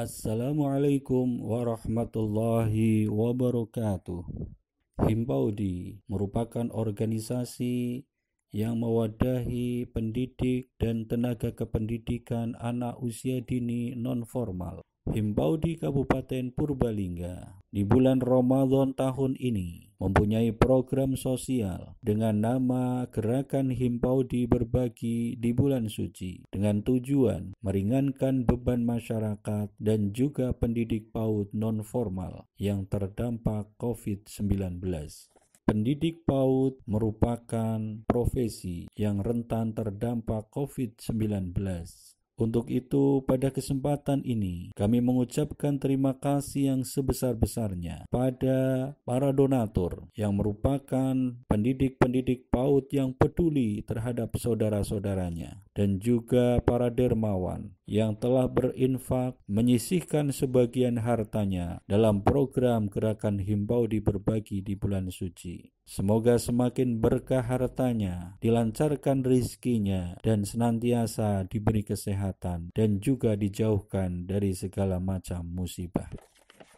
Assalamualaikum warahmatullahi wabarakatuh. Himpaudi merupakan organisasi yang mewadahi pendidik dan tenaga kependidikan anak usia dini non-formal Himbau di Kabupaten Purbalingga di bulan Ramadan tahun ini mempunyai program sosial dengan nama Gerakan Himbau di Berbagi di Bulan Suci dengan tujuan meringankan beban masyarakat dan juga pendidik PAUD non-formal yang terdampak COVID-19. Pendidik PAUD merupakan profesi yang rentan terdampak COVID-19 untuk itu, pada kesempatan ini, kami mengucapkan terima kasih yang sebesar-besarnya pada para donatur yang merupakan pendidik-pendidik PAUD yang peduli terhadap saudara-saudaranya, dan juga para dermawan yang telah berinfak menyisihkan sebagian hartanya dalam program gerakan himbau di berbagi di bulan suci. Semoga semakin berkah hartanya, dilancarkan rizkinya, dan senantiasa diberi kesehatan dan juga dijauhkan dari segala macam musibah.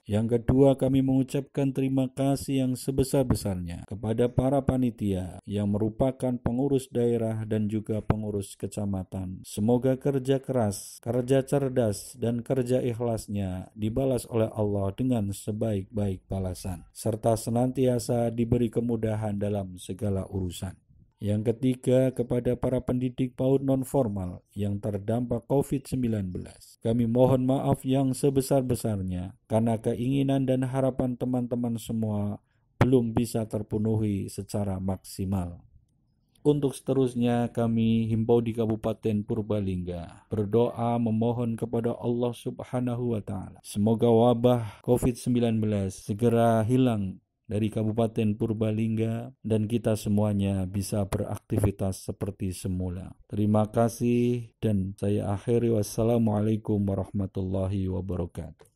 Yang kedua, kami mengucapkan terima kasih yang sebesar-besarnya kepada para panitia yang merupakan pengurus daerah dan juga pengurus kecamatan. Semoga kerja keras, kerja cerdas, dan kerja ikhlasnya dibalas oleh Allah dengan sebaik-baik balasan, serta senantiasa diberi kemudahan dalam segala urusan. Yang ketiga, kepada para pendidik PAUD non-formal yang terdampak COVID-19. Kami mohon maaf yang sebesar-besarnya karena keinginan dan harapan teman-teman semua belum bisa terpenuhi secara maksimal. Untuk seterusnya kami himbau di Kabupaten Purbalingga berdoa memohon kepada Allah Subhanahu wa taala. Semoga wabah COVID-19 segera hilang dari Kabupaten Purbalingga dan kita semuanya bisa beraktivitas seperti semula. Terima kasih dan saya akhiri wassalamualaikum warahmatullahi wabarakatuh.